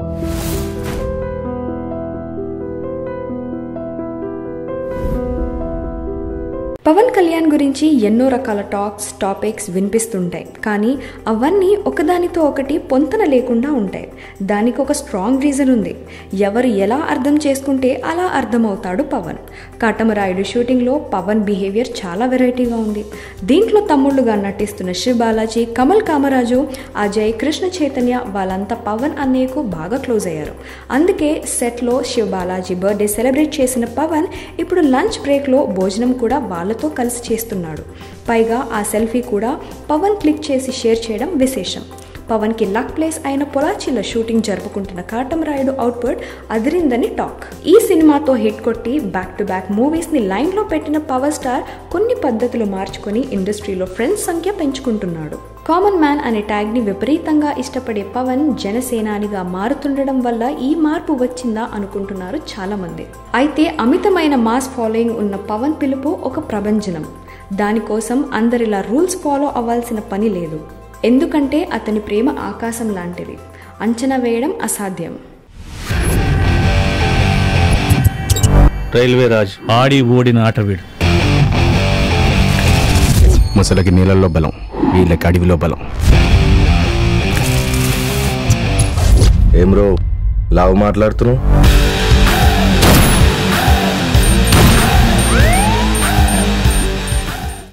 thank you Pawan Kalyan గురించి ఎన్నో రకాల టాక్స్ టాపిక్స్ వినిపిస్తుంటాయి. కానీ అవన్నీ ఒకదానితో ఒకటి పొంతన లేకుండా ఉంటాయి. దానికి ఒక స్ట్రాంగ్ రీజన్ ఉంది. ఎవరు ఎలా అర్థం చేసుకుంటే అలా అర్థమవుతాడు పవన్. కాటమరాయుడు షూటింగ్లో పవన్ బిహేవియర్ చాలా వెరైటీగా ఉంది. దీంట్లో తమ్ముళ్ళుగా నటిస్తున్న శివ్ బాలాజీ కమల్ కామరాజు అజయ్ కృష్ణ చైతన్య వాళ్ళంతా పవన్ అన్నయ్యకు బాగా క్లోజ్ అయ్యారు. అందుకే సెట్లో శివ్ బాలాజీ బర్త్డే సెలబ్రేట్ చేసిన పవన్ ఇప్పుడు లంచ్ బ్రేక్లో భోజనం కూడా వాళ్ళతో కలిసి చేస్తున్నాడు. పైగా ఆ సెల్ఫీ కూడా పవన్ క్లిక్ చేసి షేర్ చేయడం విశేషం. పవన్కి లక్ ప్లేస్ అయిన పొలాచిలో షూటింగ్ జరుపుకుంటున్న కాటమరాయుడు అవుట్పుట్ అదిరిందని టాక్. ఈ సినిమాతో హిట్ కొట్టి బ్యాక్ టు బ్యాక్ మూవీస్ని లైన్లో పెట్టిన పవర్ స్టార్ కొన్ని పద్ధతులు మార్చుకొని ఇండస్ట్రీలో ఫ్రెండ్స్ సంఖ్య పెంచుకుంటున్నాడు. కామన్ మ్యాన్ అనే ట్యాగ్ని విపరీతంగా ఇష్టపడే పవన్ జనసేనానిగా మారుతుండడం వల్ల ఈ మార్పు వచ్చిందా అనుకుంటున్నారు చాలామంది. అయితే అమితమైన మాస్ ఫాలోయింగ్ ఉన్న పవన్ పిలుపు ఒక ప్రభంజనం. దానికోసం అందరిలా రూల్స్ ఫాలో అవ్వాల్సిన పని లేదు. ఎందుకంటే అతని ప్రేమ ఆకాశం లాంటిది. అంచనా వేయడం అసాధ్యం. రైల్వే రాజ్. ఆడి ఓడిన ఆట వీడు. ముసలకి నీళ్ళల్లో బలం వీళ్ళకి అడవిలో బలం. ఏం రో లావు మాట్లాడుతున్నావు?